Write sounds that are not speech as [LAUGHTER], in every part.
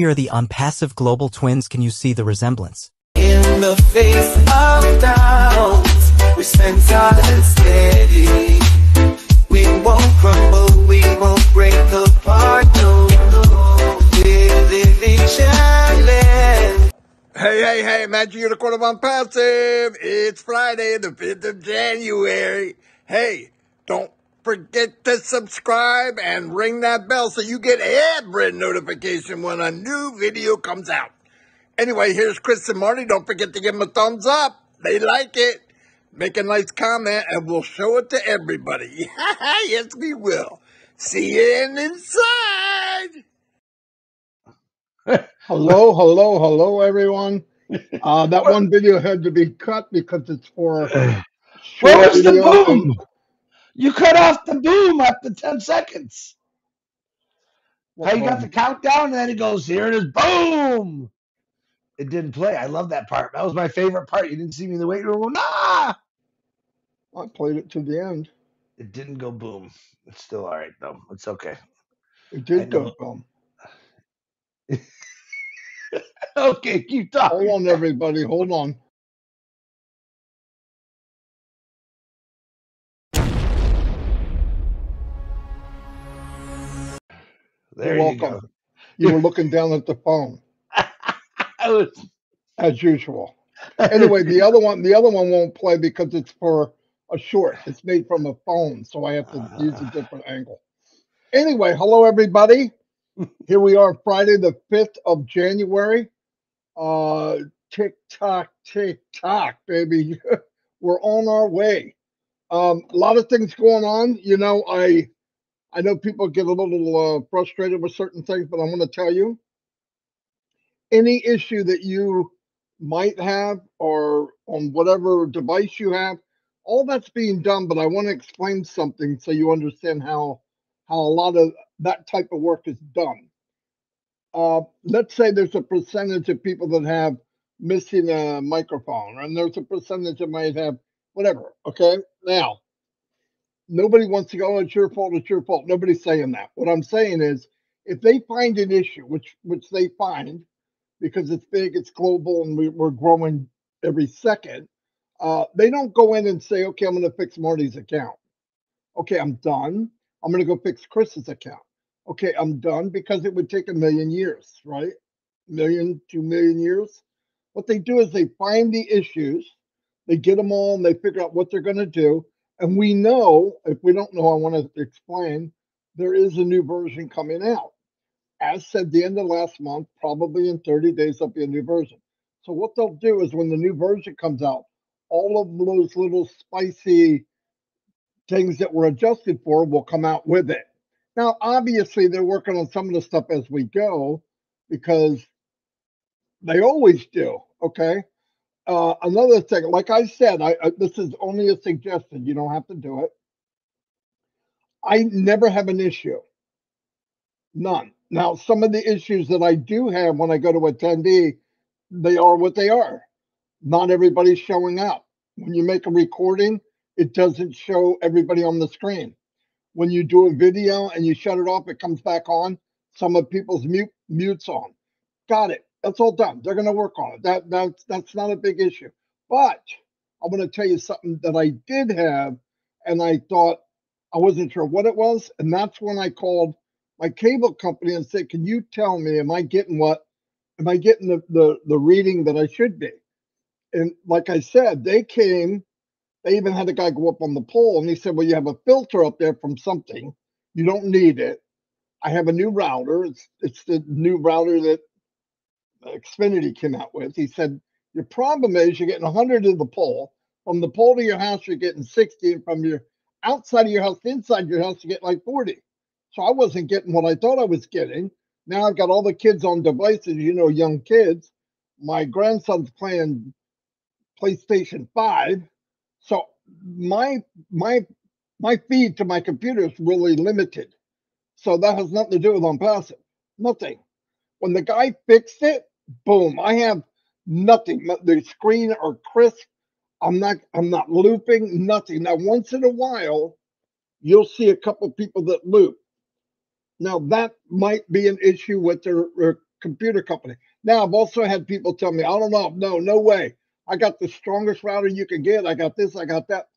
We are the um, Onpassive global twins. Can you see the resemblance? In the face of doubt, we stand solid steady. We won't crumble, we won't break apart. No, no, we're living challenge. Hey, hey, hey, Magic Unicorn of Onpassive. It's Friday, the 5th of January. Hey, don't forget to subscribe and ring that bell so you get every notification when a new video comes out. Anyway, here's Chris and Marty. Don't forget to give them a thumbs up. They like it. Make a nice comment and we'll show it to everybody. [LAUGHS] yes, we will. See you in inside. [LAUGHS] Hello, hello, hello, everyone. Uh, that one video had to be cut because it's for [SIGHS] Where was the boom? You cut off the boom after 10 seconds. How you got the countdown and then it goes, here it is, boom. It didn't play. I love that part. That was my favorite part. You didn't see me in the waiting room. Nah. I played it to the end. It didn't go boom. It's still all right, though. It's okay. It did go boom. [LAUGHS] Okay, keep talking. Hold on, everybody. Hold on. There You're you welcome. go. You were looking down at the phone [LAUGHS] was- as usual. Anyway, the other one, the other one won't play because it's for a short. It's made from a phone, so I have to use a different angle. Anyway, hello everybody. Here we are, Friday the fifth of January. Uh, tick tock, tick tock, baby. [LAUGHS] We're on our way. Um, a lot of things going on. You know, I I know people get a little uh, frustrated with certain things, but I'm going to tell you any issue that you might have or on whatever device you have, all that's being done. But I want to explain something so you understand how how a lot of that type of work is done. Uh, let's say there's a percentage of people that have missing a microphone, and there's a percentage that might have whatever. Okay, now nobody wants to go, oh, it's your fault, it's your fault. Nobody's saying that. What I'm saying is if they find an issue, which which they find because it's big, it's global, and we, we're growing every second, uh, they don't go in and say, okay, I'm going to fix Marty's account. Okay, I'm done. I'm going to go fix Chris's account. Okay, I'm done because it would take a million years, right? Million, two million years. What they do is they find the issues, they get them all, and they figure out what they're going to do. And we know, if we don't know, I want to explain, there is a new version coming out. As said, the end of last month, probably in 30 days, there'll be a new version. So what they'll do is when the new version comes out, all of those little spicy things that were adjusted for will come out with it. Now, obviously, they're working on some of the stuff as we go because they always do. Okay. Uh, another thing, like I said, I, I this is only a suggestion. You don't have to do it. I never have an issue. None. Now, some of the issues that I do have when I go to attendee, they are what they are. Not everybody's showing up. When you make a recording, it doesn't show everybody on the screen. When you do a video and you shut it off, it comes back on. Some of people's mute mutes on. Got it. That's all done. They're going to work on it. That that's that's not a big issue. But I want to tell you something that I did have, and I thought I wasn't sure what it was, and that's when I called my cable company and said, "Can you tell me, am I getting what? Am I getting the the, the reading that I should be?" And like I said, they came. They even had a guy go up on the pole, and he said, "Well, you have a filter up there from something. You don't need it. I have a new router. It's it's the new router that Xfinity came out with." He said, "Your problem is you're getting 100 to the pole. From the pole to your house, you're getting 60, and from your outside of your house, inside your house, you get like 40. So I wasn't getting what I thought I was getting. Now I've got all the kids on devices, you know, young kids. My grandson's playing PlayStation 5. So my my my feed to my computer is really limited. So that has nothing to do with on passive. Nothing. When the guy fixed it, boom, I have nothing. The screen are crisp. I'm not I'm not looping, nothing. Now once in a while, you'll see a couple people that loop. Now that might be an issue with their, their computer company. Now I've also had people tell me, I don't know, no, no way. I got the strongest router you can get. I got this, I got that.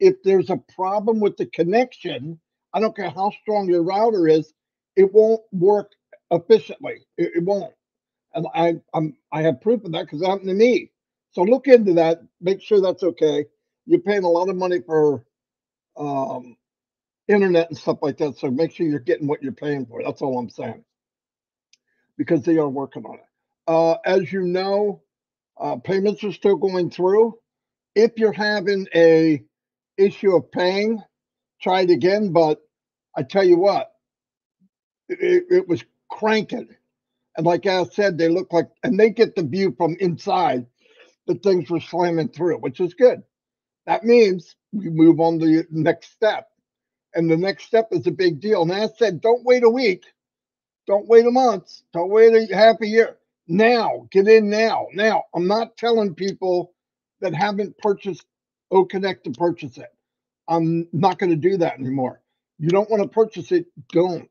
If there's a problem with the connection, I don't care how strong your router is, it won't work efficiently. It, it won't. And I I'm I have proof of that because it happened to me. So look into that. Make sure that's okay. You're paying a lot of money for um, internet and stuff like that. So make sure you're getting what you're paying for. That's all I'm saying. Because they are working on it. Uh, as you know, uh, payments are still going through. If you're having a issue of paying, try it again. But I tell you what, it, it was cranking. And like I said, they look like, and they get the view from inside that things were slamming through, which is good. That means we move on to the next step. And the next step is a big deal. And I said, don't wait a week. Don't wait a month. Don't wait a half a year. Now, get in now. Now, I'm not telling people that haven't purchased O Connect to purchase it. I'm not going to do that anymore. You don't want to purchase it, don't.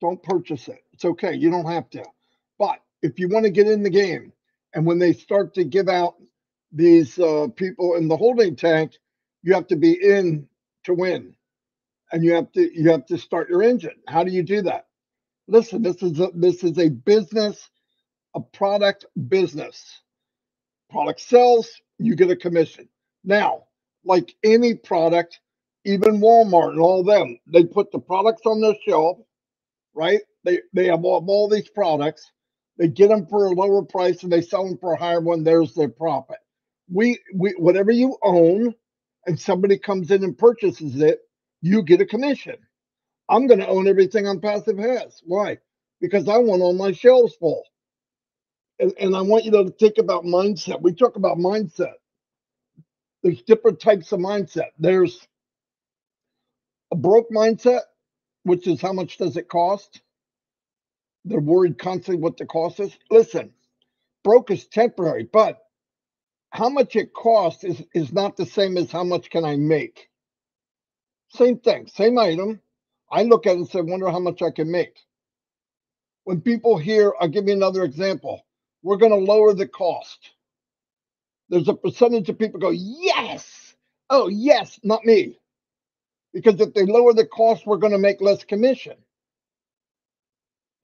Don't purchase it. It's okay. You don't have to. But if you want to get in the game, and when they start to give out these uh, people in the holding tank, you have to be in to win, and you have to you have to start your engine. How do you do that? Listen, this is a, this is a business, a product business. Product sells, you get a commission. Now, like any product, even Walmart and all them, they put the products on their shelf, right? They they have all, all these products. They get them for a lower price and they sell them for a higher one. There's their profit. We we whatever you own, and somebody comes in and purchases it, you get a commission. I'm going to own everything on Passive has. Why? Because I want all my shelves full. And, and I want you to think about mindset. We talk about mindset. There's different types of mindset. There's a broke mindset, which is how much does it cost? They're worried constantly what the cost is. Listen, broke is temporary, but how much it costs is, is not the same as how much can I make. Same thing, same item. I look at it and say, wonder how much I can make. When people hear, I'll give you another example. We're going to lower the cost. There's a percentage of people go, yes. Oh, yes, not me. Because if they lower the cost, we're going to make less commission.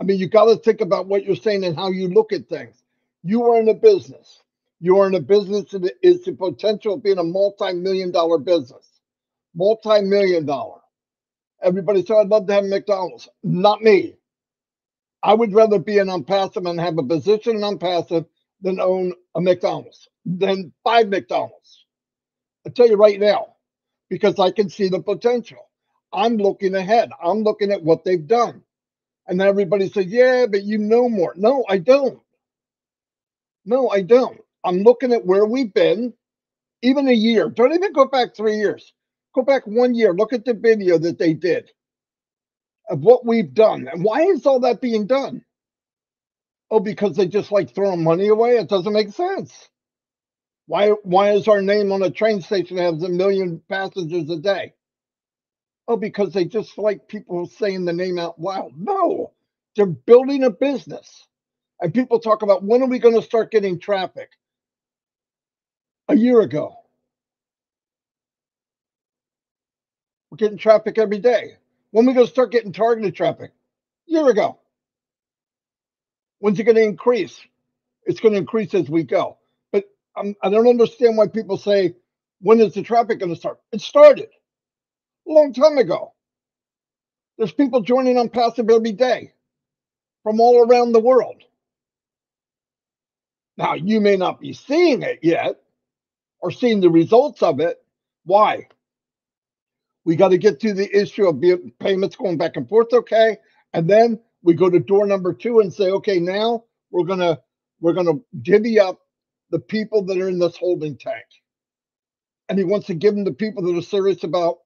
I mean, you got to think about what you're saying and how you look at things. You are in a business. You are in a business that is the potential of being a multi-million dollar business. Multi-million dollar. Everybody said, I'd love to have McDonald's. Not me. I would rather be an Onpassive and have a position in Onpassive than own a McDonald's, than five McDonald's. I tell you right now, because I can see the potential. I'm looking ahead. I'm looking at what they've done. And everybody says, yeah, but you know more. No, I don't. No, I don't. I'm looking at where we've been, even a year. Don't even go back three years. Go back one year. Look at the video that they did. of what we've done. And why is all that being done? Oh, because they just like throwing money away? It doesn't make sense. Why why is our name on a train station that has a million passengers a day? Oh, because they just like people saying the name out loud. No, they're building a business. And people talk about when are we going to start getting traffic? A year ago. We're getting traffic every day. When are we going to start getting targeted traffic? A year ago. When's it going to increase? It's going to increase as we go. But I'm, I don't understand why people say, when is the traffic going to start? It started a long time ago. There's people joining on passive every day from all around the world. Now, you may not be seeing it yet or seeing the results of it. Why? We got to get to the issue of payments going back and forth, okay? And then we go to door number two and say, okay, now we're gonna we're gonna divvy up the people that are in this holding tank. And he wants to give them the people that are serious about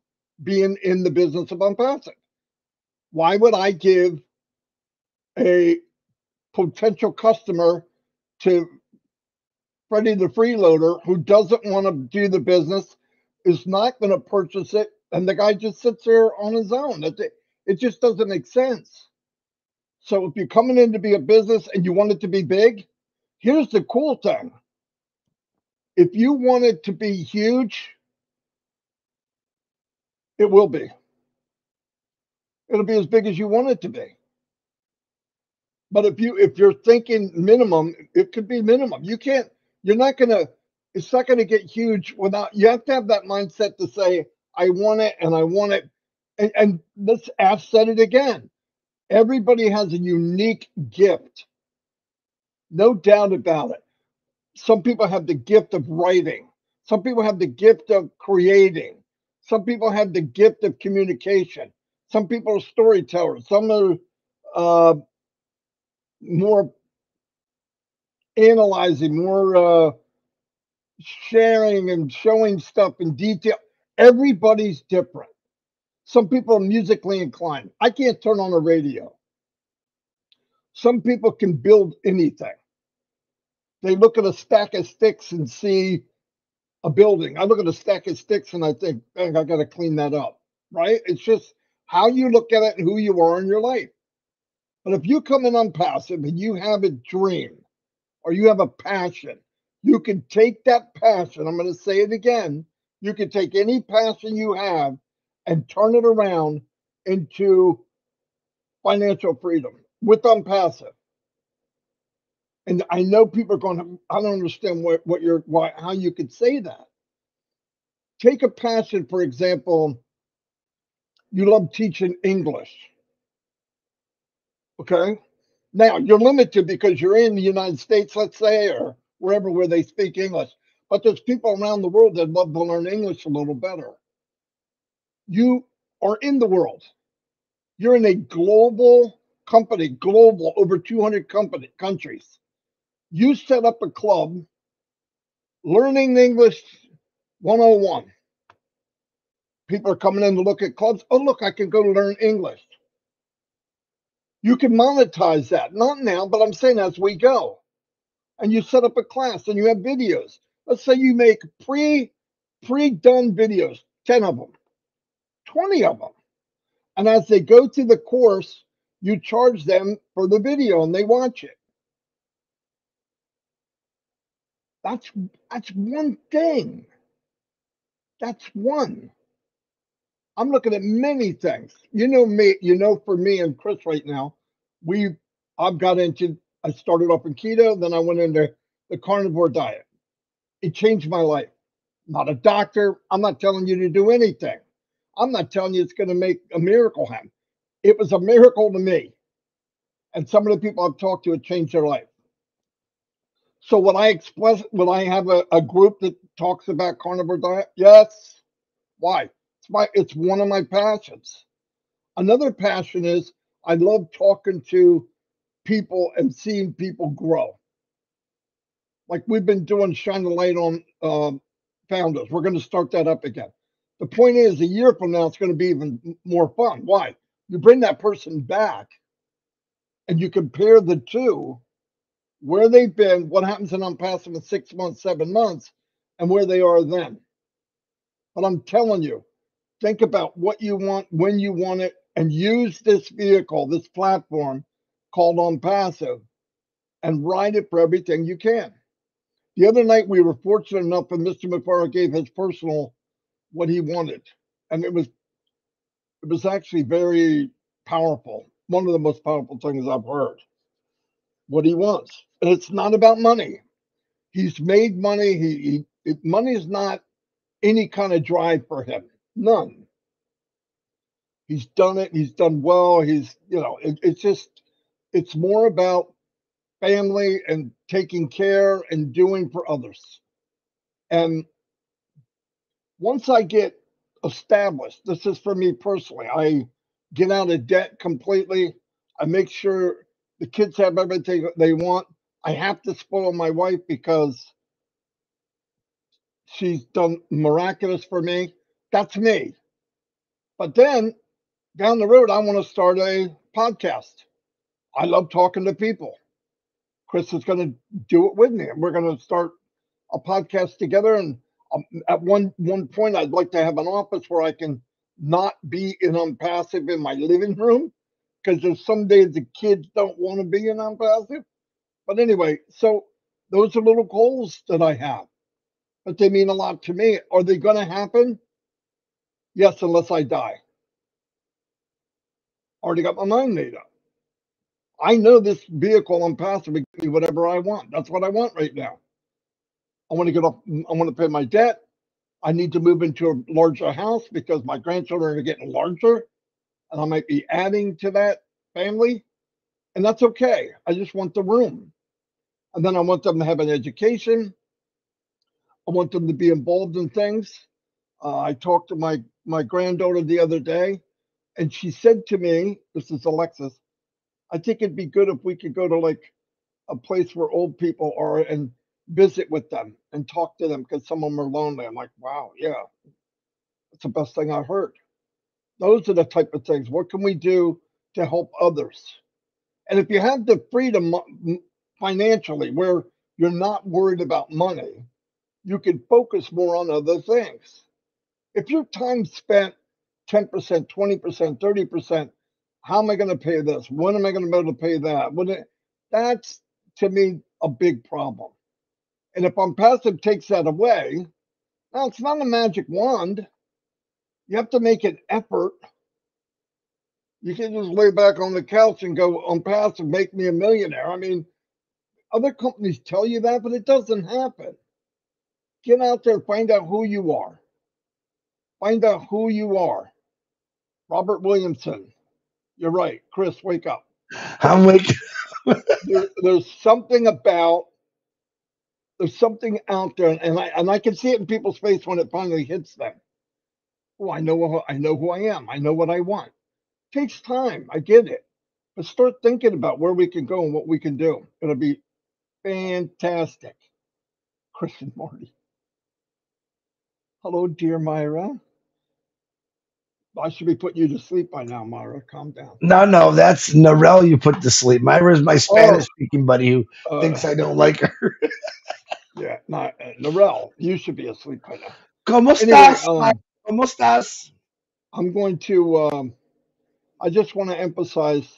being in the business of Onpassive. Why would I give a potential customer to Freddie the freeloader who doesn't want to do the business, is not going to purchase it, and the guy just sits there on his own. It, it just doesn't make sense. So if you're coming in to be a business and you want it to be big, here's the cool thing. If you want it to be huge, it will be. It'll be as big as you want it to be. But if you if you're thinking minimum, it could be minimum. You can't. You're not gonna. It's not gonna get huge without. You have to have that mindset to say, "I want it, and I want it." And, and let's ask said it again. Everybody has a unique gift, no doubt about it. Some people have the gift of writing. Some people have the gift of creating. Some people have the gift of communication. Some people are storytellers. Some are uh, more analyzing, more uh, sharing and showing stuff in detail. Everybody's different. Some people are musically inclined. I can't turn on a radio. Some people can build anything. They look at a stack of sticks and see a building. I look at a stack of sticks and I think, I got to clean that up. Right? It's just how you look at it and who you are in your life. But if you come in on passive and you have a dream or you have a passion, you can take that passion. I'm going to say it again. You can take any passion you have and turn it around into financial freedom with Onpassive. And I know people are going, to, I don't understand what, what you're, why, how you could say that. Take a passion, for example, you love teaching English. Okay. Now you're limited because you're in the United States, let's say, or wherever where they speak English. But there's people around the world that love to learn English a little better. You are in the world. You're in a global company, global, over 200 company countries you set up a club learning English 101. People are coming in to look at clubs. Oh, look, I can go learn English. You can monetize that. Not now, but I'm saying as we go. And you set up a class and you have videos. Let's say you make pre pre done videos, 10 of them, 20 of them. And as they go through the course, you charge them for the video and they watch it. That's that's one thing. That's one. I'm looking at many things. You know me, you know for me and Chris right now, we I've got into I started off in keto, then I went into the carnivore diet. It changed my life. Not a doctor. I'm not telling you to do anything. I'm not telling you it's going to make a miracle happen. It was a miracle to me. And some of the people I've talked to, it changed their life. So when I express, when I have a, a group that talks about carnivore diet, yes. Why? It's my, it's one of my passions. Another passion is I love talking to people and seeing people grow. Like we've been doing shine the light on uh, founders. We're going to start that up again. The point is, a year from now, it's going to be even more fun. Why? You bring that person back and you compare the two, where they've been, what happens in Onpassive in six months, seven months, and where they are then. But I'm telling you, think about what you want, when you want it, and use this vehicle, this platform called on passive, and ride it for everything you can. The other night, we were fortunate enough, and Mr. Mufareh gave his personal what he wanted, and it was it was actually very powerful. One of the most powerful things I've heard. What he wants, and it's not about money. He's made money. He, he money is not any kind of drive for him. None. He's done it. He's done well. He's you know it, it's just it's more about family and taking care and doing for others. And once I get established, this is for me personally, I get out of debt completely. I make sure the kids have everything they want. I have to spoil my wife because she's done miraculous for me. That's me. But then down the road, I want to start a podcast. I love talking to people. Chris is going to do it with me, and we're going to start a podcast together. And um, at one one point, I'd like to have an office where I can not be in Onpassive in my living room because there's some days the kids don't want to be in Onpassive. But anyway, so those are little goals that I have, but they mean a lot to me. Are they going to happen? Yes, unless I die. Already got my mind made up. I know this vehicle Onpassive will give me whatever I want. That's what I want right now. I want to get off, I want to pay my debt. I need to move into a larger house because my grandchildren are getting larger and I might be adding to that family. And that's okay. I just want the room. And then I want them to have an education. I want them to be involved in things. Uh, I talked to my, my granddaughter the other day, and she said to me, This is Alexis, I think it'd be good if we could go to like a place where old people are and visit with them and talk to them because some of them are lonely. I'm like, wow, yeah, that's the best thing I've heard. Those are the type of things. What can we do to help others? And if you have the freedom uh, financially where you're not worried about money, you can focus more on other things. If your time spent 10%, 20%, 30% how am I going to pay this? When am I going to be able to pay that? When that's to me a big problem. And if I'm passive takes that away, now it's not a magic wand. You have to make an effort. You can just lay back on the couch and go on paths and make me a millionaire. I mean, other companies tell you that, but it doesn't happen. Get out there, find out who you are. Find out who you are. Robert Williamson, you're right, Chris. Wake up. I'm waking. there, there's something about there's something out there, and I and I can see it in people's face when it finally hits them. Oh, I know who I know who I am. I know what I want. It takes time. I get it, but start thinking about where we can go and what we can do. It'll be fantastic. Chris and Marty. Hello, dear Myra. I should be putting you to sleep by now, Myra. Calm down. No, no, that's Narelle you put to sleep. Myra's my Spanish speaking buddy who Uh, thinks I don't like her. yeah, not uh, Narelle. You should be asleep by now. ¿Cómo Anyway, estás? um, ¿Cómo estás? I'm going to. Um, I just want to emphasize.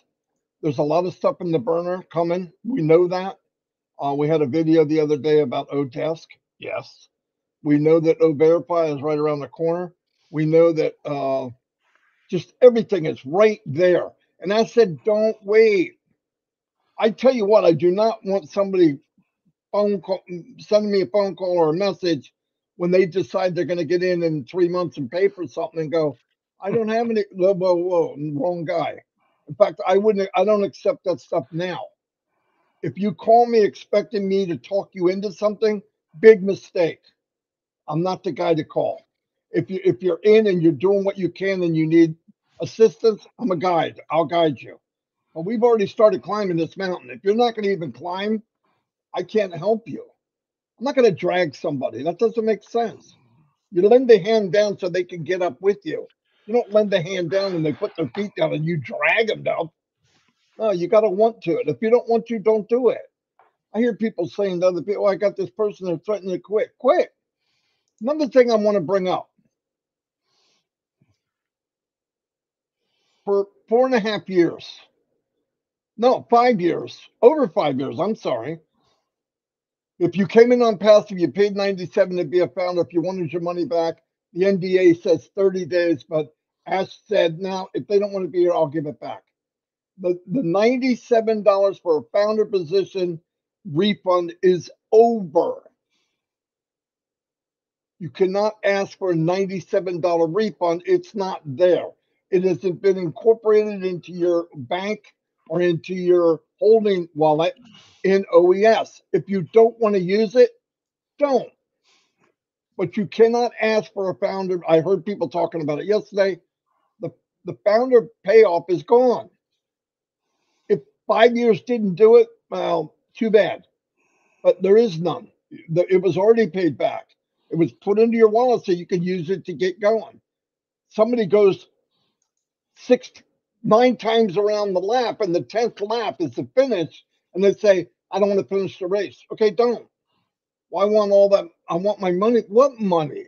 There's a lot of stuff in the burner coming. We know that. Uh, we had a video the other day about O-Desk. Yes. We know that O-Verify is right around the corner. We know that uh, just everything is right there. And I said, don't wait. I tell you what, I do not want somebody phone call, sending me a phone call or a message when they decide they're going to get in in three months and pay for something and go, I don't have any. Whoa, whoa, whoa, wrong guy. In fact, I wouldn't. I don't accept that stuff now. If you call me expecting me to talk you into something, big mistake. I'm not the guy to call. If you if you're in and you're doing what you can and you need assistance, I'm a guide. I'll guide you. But we've already started climbing this mountain. If you're not going to even climb, I can't help you. I'm not going to drag somebody. That doesn't make sense. You lend a hand down so they can get up with you. You don't lend a hand down and they put their feet down and you drag them down. No, you got to want to it. If you don't want to, don't do it. I hear people saying to other people, oh, I got this person that's threatening to quit. Quit. Another thing I want to bring up. For four and a half years, no, five years, over five years, I'm sorry. If you came in on passive, you paid 97 to be a founder. If you wanted your money back, the NDA says 30 days, but Ash said, now if they don't want to be here, I'll give it back. The, the $97 for a founder position refund is over. You cannot ask for a $97 refund. It's not there. It hasn't been incorporated into your bank or into your holding wallet in OES. If you don't want to use it, don't. But you cannot ask for a founder. I heard people talking about it yesterday. The, the founder payoff is gone. If five years didn't do it, well, too bad. But there is none. It was already paid back. It was put into your wallet so you can use it to get going. Somebody goes six, nine times around the lap, and the tenth lap is the finish, and they say, "I don't want to finish the race." Okay, don't. Why want all that? I want my money. What money?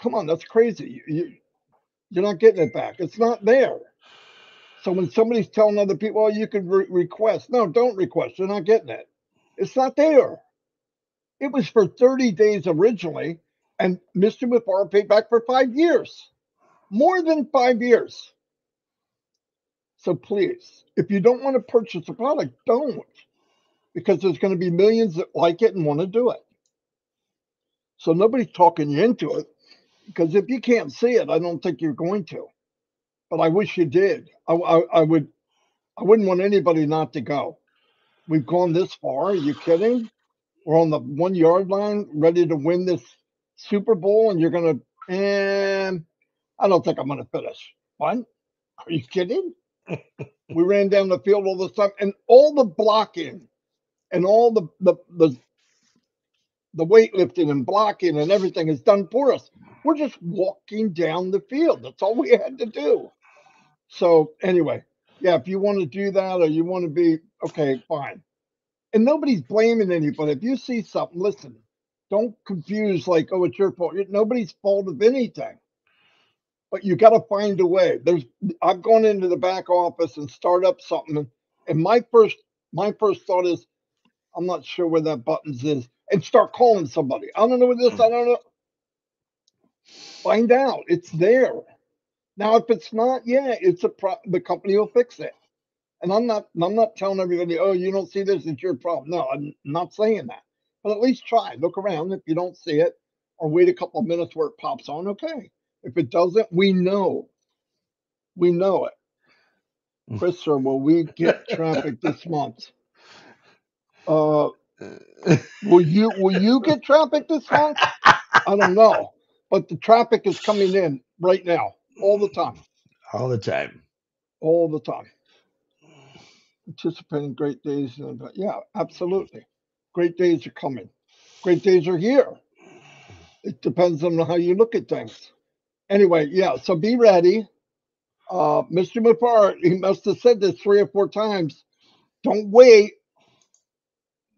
Come on, that's crazy. You, you, you're not getting it back. It's not there. So when somebody's telling other people, "Oh, you can re- request," no, don't request. You're not getting it. It's not there. It was for 30 days originally, and Mr. Mufareh paid back for five years, more than five years. So please, if you don't want to purchase a product, don't, because there's going to be millions that like it and want to do it. So nobody's talking you into it, because if you can't see it, I don't think you're going to. But I wish you did. I, I, I would. I wouldn't want anybody not to go. We've gone this far. Are you kidding? we're on the one yard line, ready to win this Super Bowl, and you're gonna, and I don't think I'm gonna finish. What? Are you kidding? we ran down the field all the time, and all the blocking, and all the the the the weightlifting and blocking and everything is done for us. We're just walking down the field. That's all we had to do. So anyway, yeah, if you want to do that or you want to be okay, fine and nobody's blaming anybody. If you see something, listen, don't confuse like, oh, it's your fault. Nobody's fault of anything. But you got to find a way. There's I've gone into the back office and start up something, and my first my first thought is, I'm not sure where that buttons is, and start calling somebody. I don't know what this. I don't know. Find out. It's there. Now, if it's not, yeah, it's a pro- the company will fix it. And I'm not I'm not telling everybody, oh, you don't see this, it's your problem. No, I'm not saying that. But at least try. Look around. If you don't see it, or wait a couple of minutes where it pops on, okay. If it doesn't, we know. We know it. Mm. Chris, sir, will we get [LAUGHS] traffic this month? Uh, [LAUGHS] will you will you get traffic this month? I don't know, but the traffic is coming in right now, all the time. All the time. All the time anticipating great days. And yeah, absolutely. Great days are coming. Great days are here. It depends on how you look at things. Anyway, yeah, so be ready. Uh, Mr. Mufareh, he must have said this three or four times. Don't wait.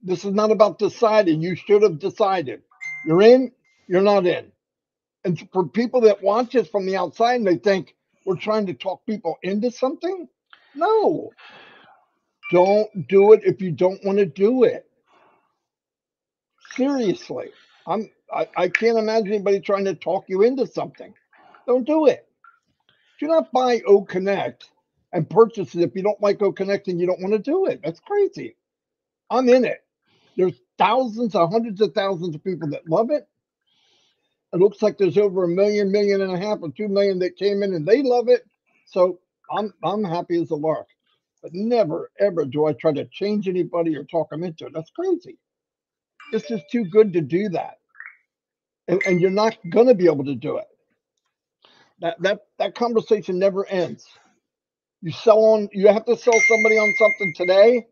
This is not about deciding. You should have decided. You're in, you're not in. And for people that watch us from the outside and they think we're trying to talk people into something, no, don't do it if you don't want to do it. Seriously. I'm I, I can't imagine anybody trying to talk you into something. Don't do it. Do not buy O Connect and purchase it if you don't like O Connect and you don't want to do it. That's crazy. I'm in it. There's thousands hundreds of thousands of people that love it. It looks like there's over a million, million and a half, or two million that came in and they love it. So I'm I'm happy as a lark. But never, ever do I try to change anybody or talk them into it. That's crazy. This is too good to do that. And, and you're not going to be able to do it. That, that, that conversation never ends. You sell on, you have to sell somebody on something today.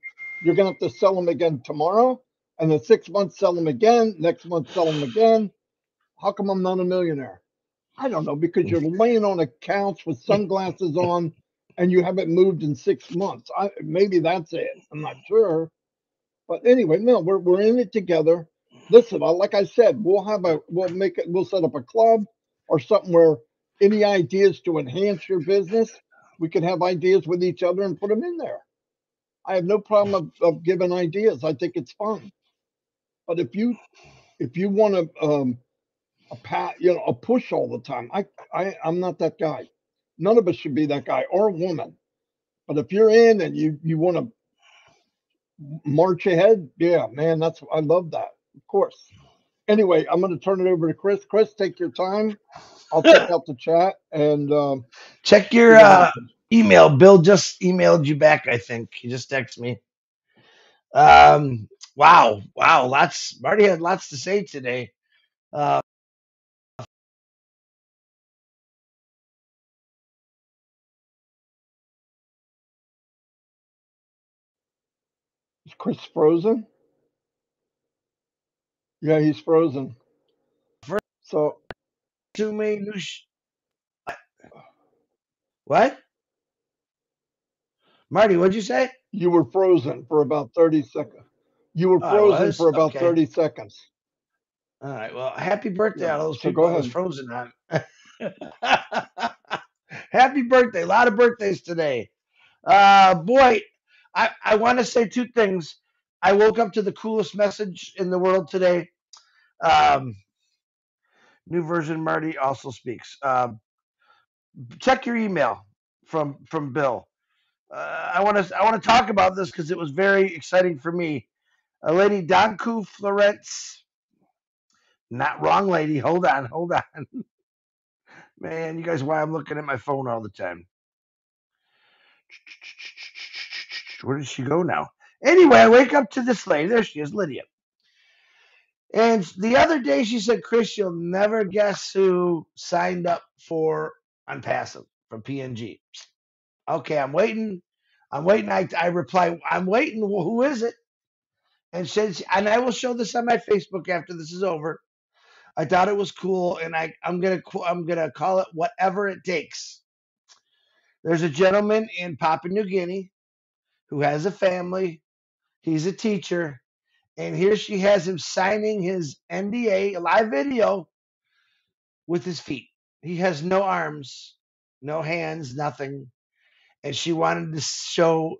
You're to have to sell them again tomorrow. And then six months, sell them again. Next month, sell them again. How come I'm not a millionaire? I don't know because you're laying on a couch with sunglasses on and you haven't moved in six months. I maybe that's it. I'm not sure. But anyway, no, we're we're in it together. Listen, like I said, we'll have a we'll make it we'll set up a club or something where any ideas to enhance your business, we can have ideas with each other and put them in there. I have no problem of, of giving ideas. I think it's fun. But if you if you want to um a pat you know a push all the time, I I I'm not that guy. None of us should be that guy or woman. But if you're in and you you want to march ahead, yeah, man, that's I love that. Of course. Anyway, I'm going to turn it over to Chris. Chris, take your time. I'll check out the chat and um, Check your uh, email. Bill just emailed you back. I think he just texted me. Um, wow, wow, lots. Marty had lots to say today. Uh, Is Chris frozen? Yeah, he's frozen. So to me, new sh- what? Marty, what'd you say? you were frozen for about 30 seconds. You were frozen for about okay. 30 seconds. All right. Well, happy birthday Yeah. those So people go I was frozen on. [LAUGHS] happy birthday! A lot of birthdays today. Uh, boy, I I want to say two things. I woke up to the coolest message in the world today. Um, new version Marty also speaks. Um, check your email from from Bill. Uh, I want to I want to talk about this because it was very exciting for me. A lady Danku Florence, not wrong lady. Hold on, hold on, [LAUGHS] man. You guys, why I'm looking at my phone all the time. Where did she go now? Anyway, I wake up to this lady. There she is, Lydia. And the other day she said, Chris, you'll never guess who signed up for Onpassive from PNG. Okay, I'm waiting. I'm waiting. I, I reply, I'm waiting. Well, who is it? And says, and I will show this on my Facebook after this is over. I thought it was cool, and I, I'm gonna I'm gonna call it whatever it takes. There's a gentleman in Papua New Guinea who has a family. He's a teacher, and here she has him signing his NDA, live video, with his feet. He has no arms, no hands, nothing. And she wanted to show,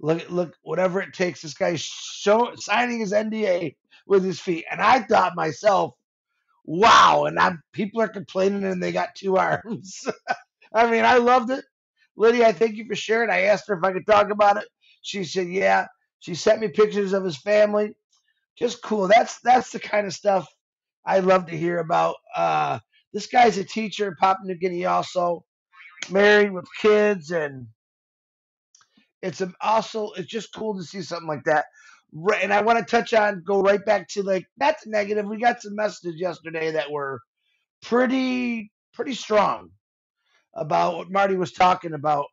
look, look, whatever it takes. This guy's show signing his NDA with his feet, and I thought myself, wow. And I'm people are complaining, and they got two [LAUGHS] arms. I mean, I loved it. Lydia, I thank you for sharing. I asked her if I could talk about it. She said, yeah. She sent me pictures of his family. Just cool. That's that's the kind of stuff I love to hear about. Uh, this guy's a teacher in Papua New Guinea, also married with kids, and it's also it's just cool to see something like that. Right, and I want to touch on go right back to like that's negative. We got some messages yesterday that were pretty pretty strong about what Marty was talking about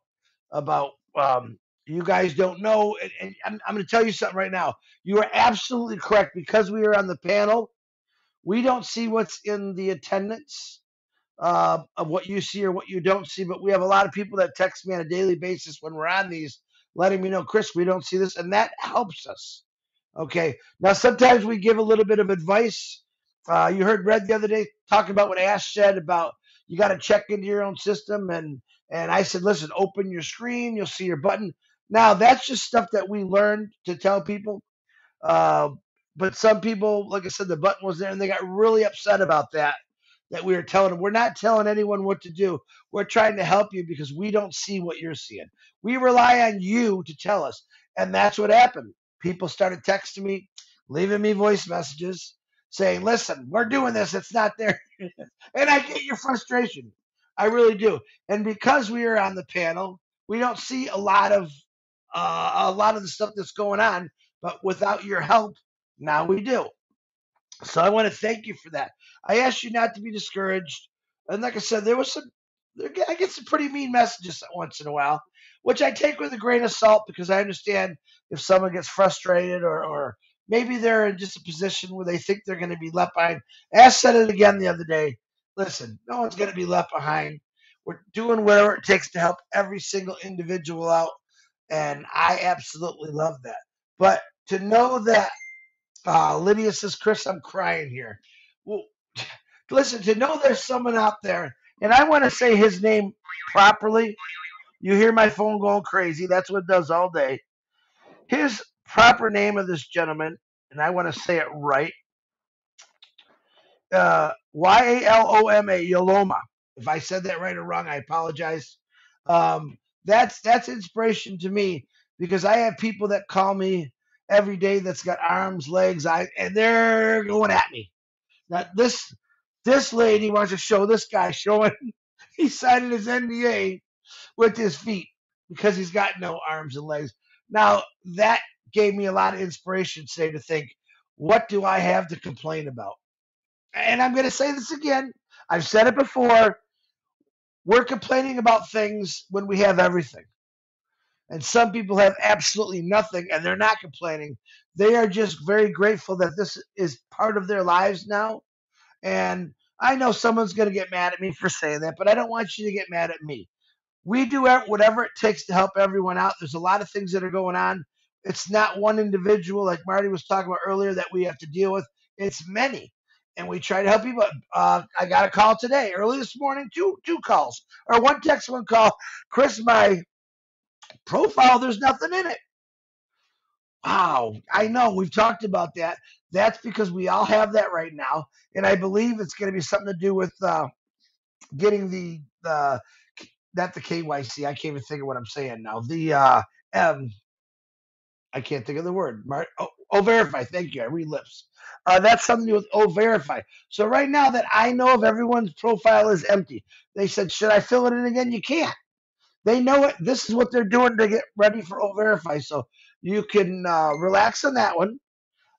about um, you guys don't know, and, and I'm, I'm going to tell you something right now. You are absolutely correct because we are on the panel. We don't see what's in the attendance uh, of what you see or what you don't see, but we have a lot of people that text me on a daily basis when we're on these, letting me know, Chris, we don't see this, and that helps us. Okay. Now, sometimes we give a little bit of advice. Uh, you heard Red the other day talking about what Ash said about you got to check into your own system, and and I said, listen, open your screen, you'll see your button. Now, that's just stuff that we learned to tell people. Uh, but some people, like I said, the button was there, and they got really upset about that. That we were telling them, we're not telling anyone what to do. We're trying to help you because we don't see what you're seeing. We rely on you to tell us, and that's what happened people started texting me, leaving me voice messages saying, listen, we're doing this. It's not there. [LAUGHS] and I get your frustration. I really do. And because we are on the panel, we don't see a lot of uh, a lot of the stuff that's going on. But without your help, now we do. So I want to thank you for that. I ask you not to be discouraged, and like I said, there was some. There, I get some pretty mean messages once in a while, which I take with a grain of salt because I understand if someone gets frustrated or, or maybe they're in just a position where they think they're going to be left behind. Ash said it again the other day. listen, no one's going to be left behind. We're doing whatever it takes to help every single individual out. And I absolutely love that. But to know that uh, Lydia says, Chris, I'm crying here. Well, [LAUGHS] listen, to know there's someone out there, and I want to say his name properly. You hear my phone going crazy. That's what it does all day. His proper name of this gentleman, and I want to say it right uh, Y A L O M A, Yaloma. If I said that right or wrong, I apologize. Um, that's that's inspiration to me because I have people that call me every day that's got arms, legs, I and they're going at me. Now this this lady wants to show this guy showing [LAUGHS] he signed his NDA with his feet because he's got no arms and legs. Now that gave me a lot of inspiration today to think, what do I have to complain about? And I'm going to say this again. I've said it before. We're complaining about things when we have everything. And some people have absolutely nothing and they're not complaining. They are just very grateful that this is part of their lives now. And I know someone's going to get mad at me for saying that, but I don't want you to get mad at me. We do whatever it takes to help everyone out. There's a lot of things that are going on. It's not one individual, like Marty was talking about earlier, that we have to deal with. It's many and we try to help people. Uh, I got a call today, early this morning, two two calls or one text, one call. Chris, my profile, there's nothing in it. Wow, I know we've talked about that. That's because we all have that right now, and I believe it's going to be something to do with uh, getting the the the KYC. I can't even think of what I'm saying now. The uh, um, I can't think of the word. Mar- oh, oh, verify. Thank you. I read lips. Uh, that's something with O verify. So right now that I know of everyone's profile is empty. They said, should I fill it in again? You can't. They know it. This is what they're doing to get ready for O verify. So you can uh, relax on that one.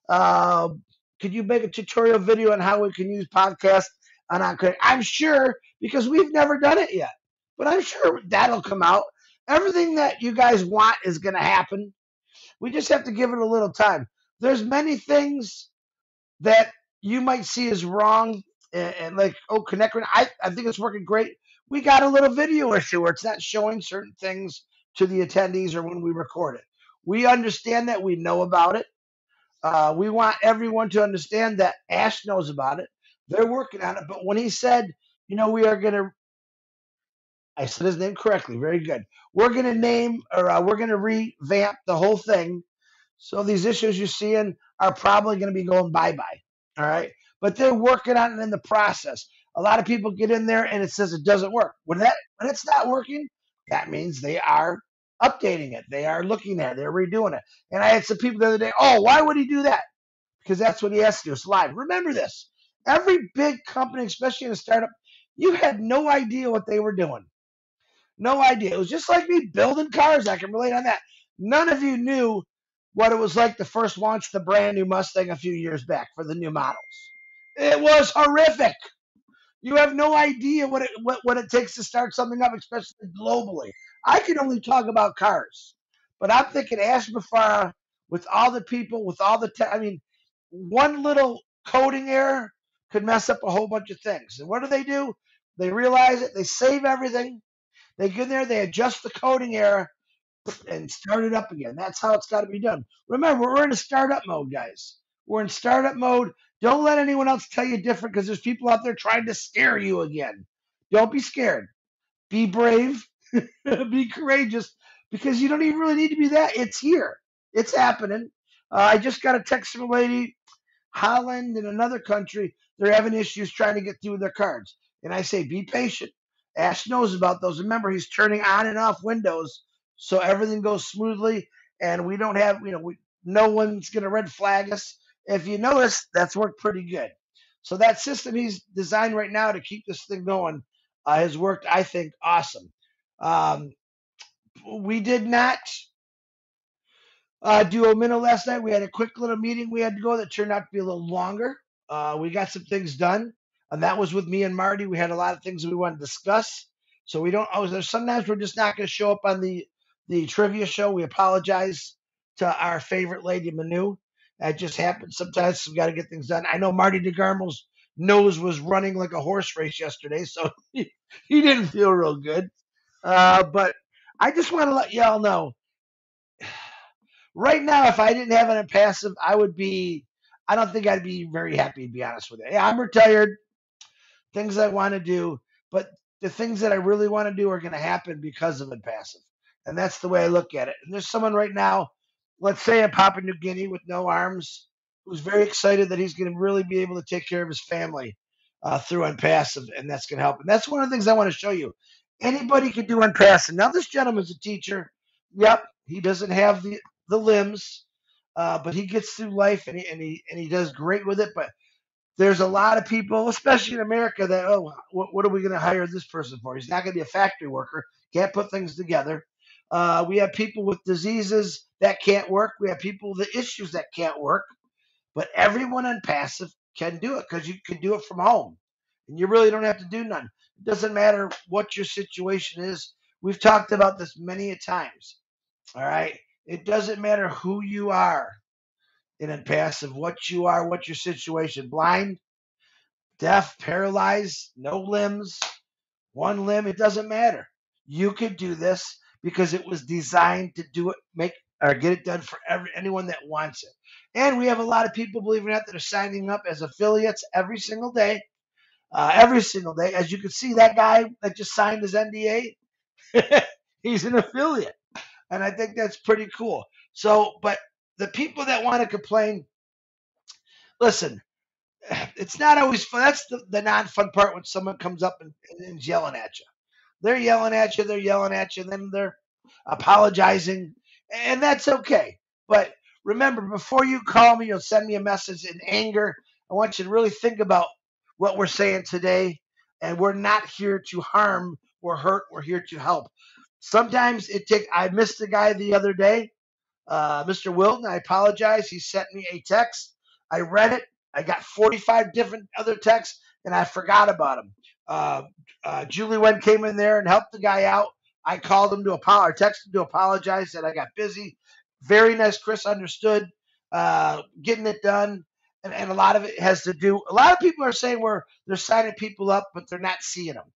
Uh, could you make a tutorial video on how we can use podcast on? I'm sure because we've never done it yet, but I'm sure that'll come out. Everything that you guys want is going to happen. We just have to give it a little time. There's many things that you might see as wrong and, and like, oh, connect. I, I think it's working great. We got a little video issue where it's not showing certain things to the attendees or when we record it. We understand that. We know about it. Uh, we want everyone to understand that Ash knows about it. They're working on it. But when he said, you know, we are going to, I said his name correctly. Very good. We're going to name or uh, we're going to revamp the whole thing. So these issues you're seeing are probably going to be going bye bye. All right. But they're working on it in the process. A lot of people get in there and it says it doesn't work. When that when it's not working, that means they are updating it. They are looking at it. They're redoing it. And I had some people the other day, oh, why would he do that? Because that's what he has to do. It's live. Remember this. Every big company, especially in a startup, you had no idea what they were doing. No idea. It was just like me building cars. I can relate on that. None of you knew what it was like to first launch the brand new Mustang a few years back for the new models. It was horrific. You have no idea what it what, what it takes to start something up, especially globally. I can only talk about cars, but I'm thinking Ash Mufareh with all the people, with all the te- I mean, one little coding error could mess up a whole bunch of things. And what do they do? They realize it. They save everything. They get in there. They adjust the coding error, and start it up again. That's how it's got to be done. Remember, we're in a startup mode, guys. We're in startup mode. Don't let anyone else tell you different because there's people out there trying to scare you again. Don't be scared. Be brave. [LAUGHS] be courageous because you don't even really need to be that. It's here. It's happening. Uh, I just got a text from a lady, Holland and another country. They're having issues trying to get through their cards. And I say, be patient. Ash knows about those. Remember, he's turning on and off windows so everything goes smoothly and we don't have you know we, no one's going to red flag us. If you notice that's worked pretty good. So that system he's designed right now to keep this thing going uh, has worked i think awesome. Um, we did not uh, do a minute last night. We had a quick little meeting we had to go that turned out to be a little longer. Uh, we got some things done and that was with me and marty. We had a lot of things we wanted to discuss. So we don't always there's sometimes we're just not going to show up on the the trivia show. We apologize to our favorite lady Manu. That just happens sometimes. We've got to get things done. I know Marty DeGarmo's nose was running like a horse race yesterday, so [LAUGHS] he, he didn't feel real good. Uh, but I just want to let y'all know right now, if I didn't have an Onpassive, I would be, I don't think I'd be very happy, to be honest with you. Yeah, I'm retired, things I want to do, but the things that I really want to do are going to happen because of Onpassive. And that's the way I look at it. And there's someone right now, let's say in Papua New Guinea with no arms, who's very excited that he's going to really be able to take care of his family uh, through Onpassive, and that's going to help. And that's one of the things I want to show you. Anybody can do Onpassive. Now, this gentleman's a teacher. Yep, he doesn't have the the limbs, uh, but he gets through life and he, and he and he does great with it. But there's a lot of people, especially in America, that oh, what, what are we going to hire this person for? He's not going to be a factory worker. Can't put things together. Uh, we have people with diseases that can't work. We have people with issues that can't work. But everyone in passive can do it because you can do it from home, and you really don't have to do none. It doesn't matter what your situation is. We've talked about this many a times. All right. It doesn't matter who you are in passive, what you are, what your situation, blind, deaf, paralyzed, no limbs, one limb, it doesn't matter. You could do this because it was designed to do it, make or get it done for every anyone that wants it. And we have a lot of people, believe it or not, that are signing up as affiliates every single day. Uh, every single day. As you can see, that guy that just signed his NDA, [LAUGHS] he's an affiliate. And I think that's pretty cool. So, but the people that want to complain, listen, [SIGHS] it's not always fun. That's the, the non fun part when someone comes up and, and is yelling at you. They're yelling at you, they're yelling at you, then they're apologizing, and that's okay. But remember, before you call me or send me a message in anger, I want you to really think about what we're saying today. And we're not here to harm or hurt, we're here to help. Sometimes it take. I missed a guy the other day, uh, Mr. Wilton. I apologize. He sent me a text. I read it. I got 45 different other texts, and I forgot about him. Uh, uh, Julie Wen came in there and helped the guy out. I called him to apologize, texted him to apologize that I got busy. Very nice. Chris understood uh, getting it done. And, and a lot of it has to do. A lot of people are saying where they're signing people up, but they're not seeing them.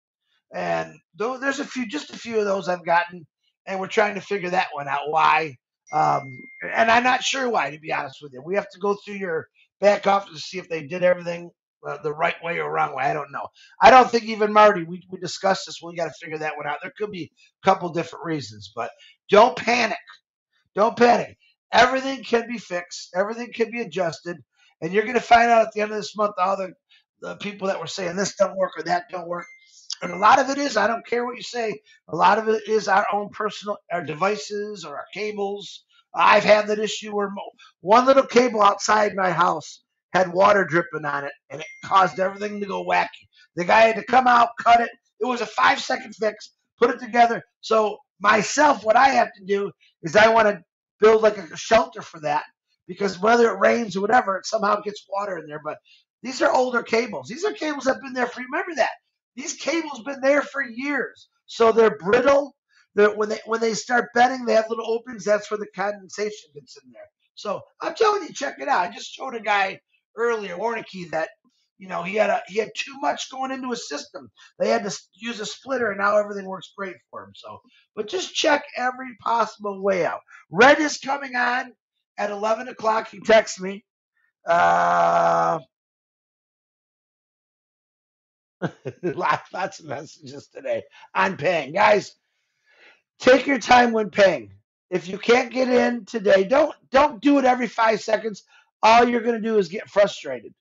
And though there's a few, just a few of those I've gotten, and we're trying to figure that one out. Why? Um, and I'm not sure why, to be honest with you. We have to go through your back office to see if they did everything uh, the right way or wrong way. I don't know. I don't think even Marty. We we discussed this. We got to figure that one out. There could be a couple different reasons, but don't panic. Don't panic. Everything can be fixed. Everything can be adjusted, and you're going to find out at the end of this month all the the people that were saying this don't work or that don't work. And a lot of it is, I don't care what you say, a lot of it is our own personal, our devices or our cables. I've had that issue where one little cable outside my house had water dripping on it and it caused everything to go wacky. The guy had to come out, cut it. It was a five second fix, put it together. So, myself, what I have to do is I want to build like a shelter for that because whether it rains or whatever, it somehow gets water in there. But these are older cables. These are cables that have been there for, remember that. These cables been there for years, so they're brittle. They're, when they when they start bending, they have little openings. That's where the condensation gets in there. So I'm telling you, check it out. I just showed a guy earlier, Warnicky, that you know he had a he had too much going into his system. They had to use a splitter, and now everything works great for him. So, but just check every possible way out. Red is coming on at 11 o'clock. He texts me. Uh, [LAUGHS] lots, lots of messages today on paying. Guys, take your time when paying. If you can't get in today, don't don't do it every five seconds. All you're going to do is get frustrated.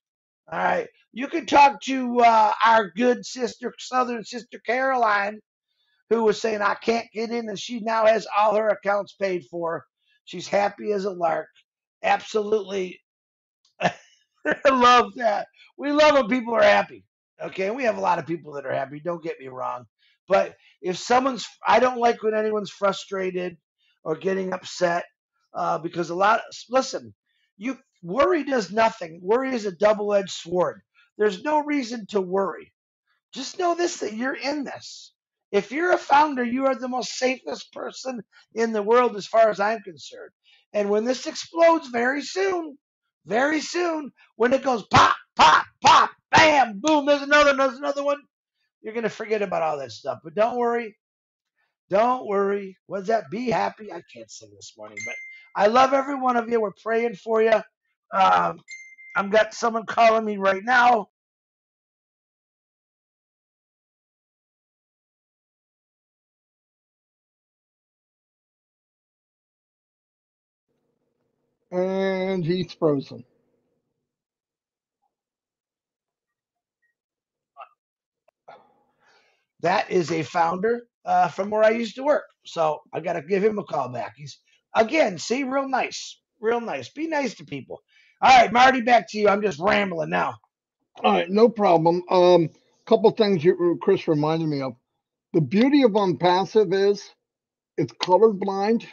All right. You can talk to uh, our good sister, Southern Sister Caroline, who was saying, I can't get in, and she now has all her accounts paid for. She's happy as a lark. Absolutely [LAUGHS] love that. We love when people are happy. Okay, we have a lot of people that are happy. Don't get me wrong, but if someone's, I don't like when anyone's frustrated or getting upset uh, because a lot. Listen, you worry does nothing. Worry is a double-edged sword. There's no reason to worry. Just know this: that you're in this. If you're a founder, you are the most safest person in the world, as far as I'm concerned. And when this explodes very soon, very soon, when it goes pop, pop, pop, bam, boom, there's another, there's another one. You're gonna forget about all that stuff. But don't worry, don't worry. What's that? Be happy. I can't sing this morning, but I love every one of you. We're praying for you. Um, I've got someone calling me right now. And he's frozen. That is a founder uh, from where I used to work. So I got to give him a call back. He's again, see, real nice, real nice. Be nice to people. All right, Marty, back to you. I'm just rambling now. All right, no problem. Um, a couple things you, Chris reminded me of. The beauty of Onpassive is it's colorblind.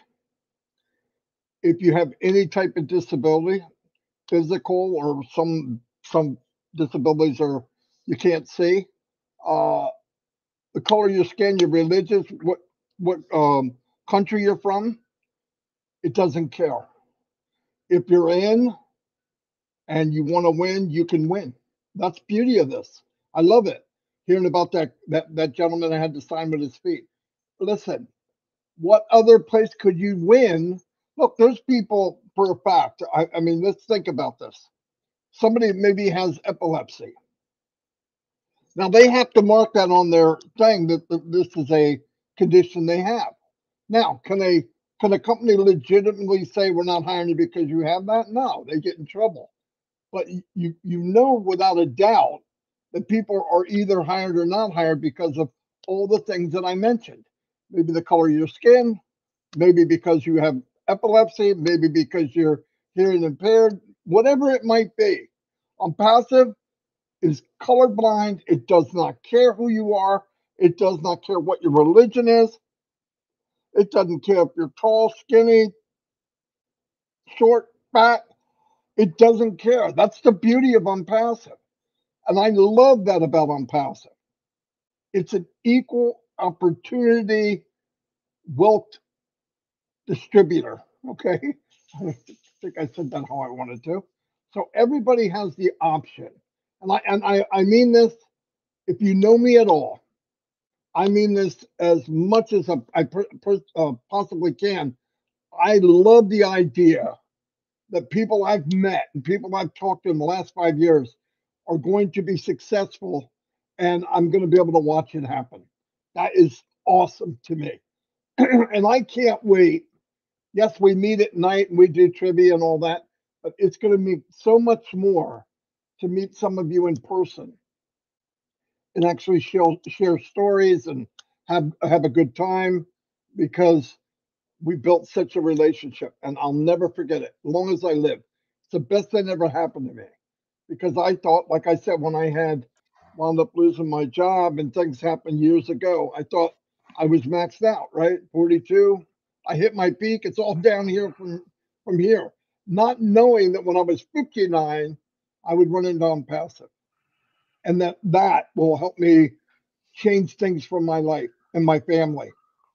If you have any type of disability, physical or some some disabilities are you can't see, uh, the color of your skin, your religious, what what um, country you're from, it doesn't care. If you're in and you want to win, you can win. That's beauty of this. I love it. Hearing about that that that gentleman that had to sign with his feet. Listen, what other place could you win? Look, there's people for a fact. I, I mean, let's think about this. Somebody maybe has epilepsy. Now they have to mark that on their thing that th- this is a condition they have. Now, can they can a company legitimately say we're not hiring you because you have that? No, they get in trouble. But you you know without a doubt that people are either hired or not hired because of all the things that I mentioned. Maybe the color of your skin, maybe because you have epilepsy, maybe because you're hearing impaired, whatever it might be. Onpassive is colorblind. It does not care who you are. It does not care what your religion is. It doesn't care if you're tall, skinny, short, fat. It doesn't care. That's the beauty of Onpassive. And I love that about Onpassive. It's an equal opportunity wealth distributor. Okay. [LAUGHS] I think I said that how I wanted to. So everybody has the option. And I and I, I mean this, if you know me at all, I mean this as much as I, uh, possibly can. I love the idea that people I've met and people I've talked to in the last five years are going to be successful, and I'm going to be able to watch it happen. That is awesome to me, [CLEARS THROAT] and I can't wait. Yes, we meet at night and we do trivia and all that, but it's going to mean so much more to meet some of you in person and actually share, share stories and have have a good time because we built such a relationship and I'll never forget it as long as I live. It's the best that ever happened to me because I thought, like I said, when I had wound up losing my job and things happened years ago, I thought I was maxed out, right? 42. I hit my peak. It's all down here from from here. Not knowing that when I was 59, I would run into Onpassive. And that that will help me change things for my life and my family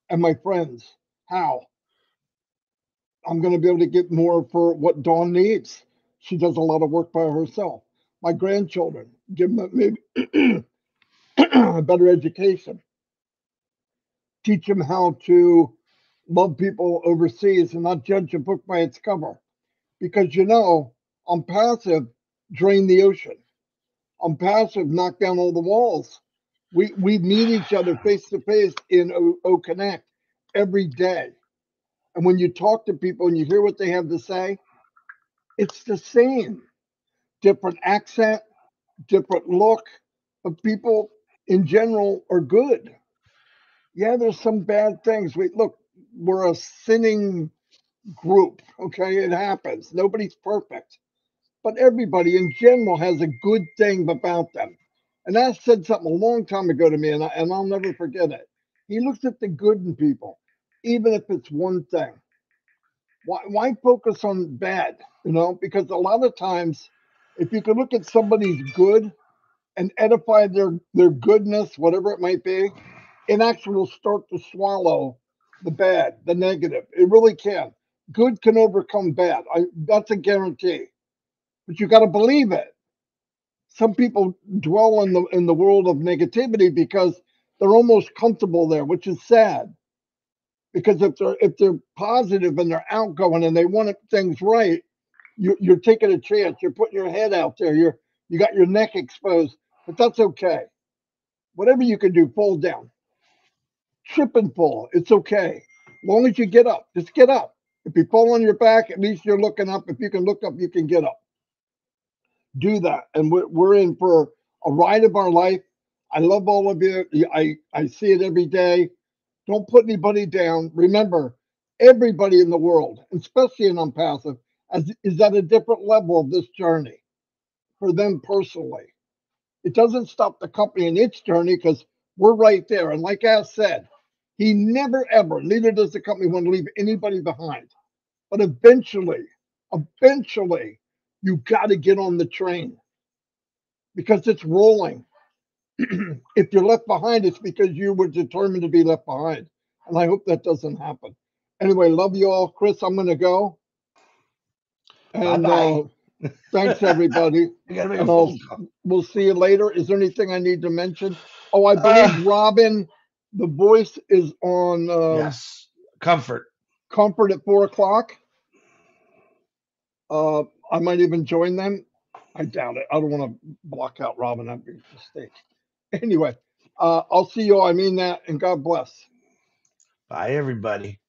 and my friends. How? I'm going to be able to get more for what Dawn needs. She does a lot of work by herself. My grandchildren, give them maybe [CLEARS THROAT] a better education. Teach them how to love people overseas and not judge a book by its cover. Because you know, Onpassive, drain the ocean. Onpassive, knock down all the walls. We we meet each other face to face in O, o Connect every day. And when you talk to people and you hear what they have to say, it's the same. Different accent, different look, but people in general are good. Yeah, there's some bad things. We look, we're a sinning group. Okay, it happens. Nobody's perfect. But everybody in general has a good thing about them. And that said something a long time ago to me, and, I, and I'll never forget it. He looks at the good in people, even if it's one thing. Why, why focus on bad? You know, because a lot of times, if you can look at somebody's good and edify their their goodness, whatever it might be, it actually will start to swallow the bad, the negative. It really can. Good can overcome bad. I, that's a guarantee. But you got to believe it. some people dwell in the in the world of negativity because they're almost comfortable there, which is sad. Because if they're if they're positive and they're outgoing and they want things right, you, you're taking a chance. You're putting your head out there. You're you got your neck exposed, but that's okay. Whatever you can do, fall down, trip and fall. It's okay. As long as you get up, just get up. If you fall on your back, at least you're looking up. If you can look up, you can get up. Do that, and we're, we're in for a ride of our life. I love all of you. I I see it every day. Don't put anybody down. Remember, everybody in the world, especially in Onpassive, as, is at a different level of this journey for them personally. It doesn't stop the company in its journey because we're right there. And like I said, he never ever, neither does the company want to leave anybody behind. But eventually, eventually, you got to get on the train because it's rolling. [CLEARS THROAT] if you're left behind, it's because you were determined to be left behind. And I hope that doesn't happen. Anyway, love you all. Chris, I'm going to go. And uh, thanks, everybody. [LAUGHS] You gotta make a And I'll- We'll see you later. Is there anything I need to mention? Oh, I believe Robin, the voice is on uh, Yes. Comfort. Comfort at four o'clock. Uh, I might even join them. I doubt it. I don't want to block out Robin. That'd be a mistake. Anyway, uh, I'll see you all. I mean that, and God bless. Bye, everybody.